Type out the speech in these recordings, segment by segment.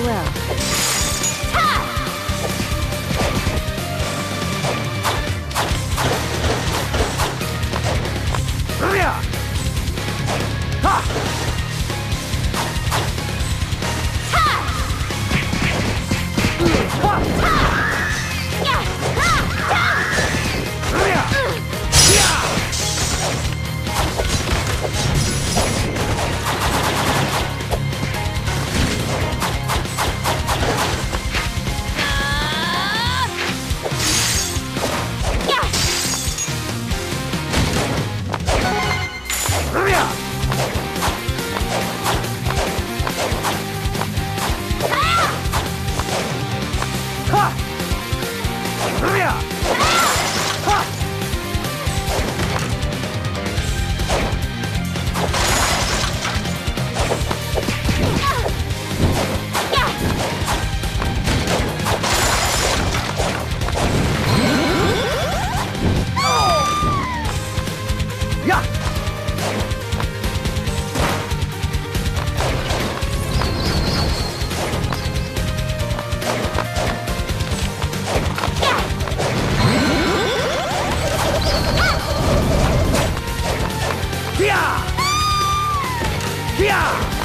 Farewell. Ha! Ha! Ha! Yeah!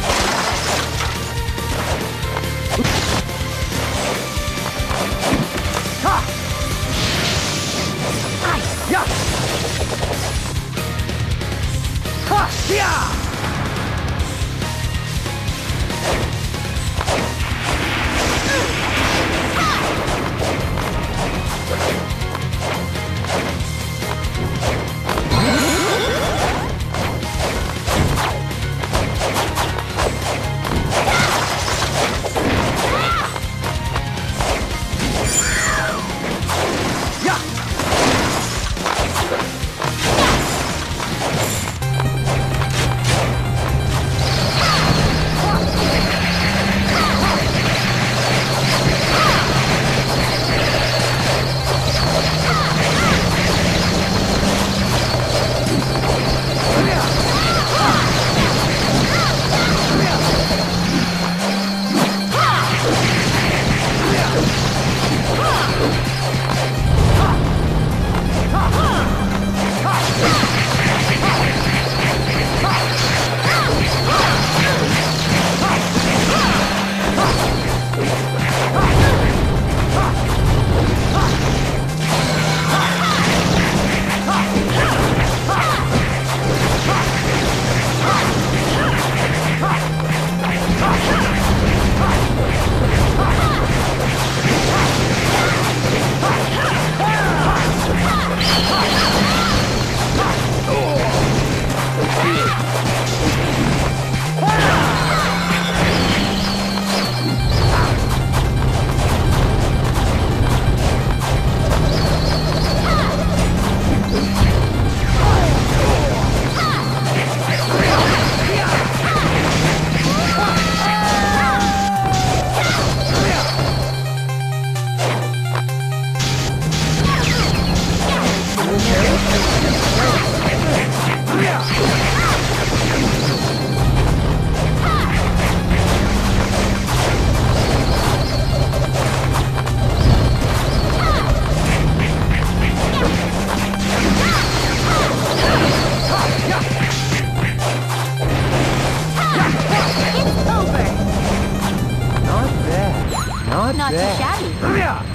not too shabby.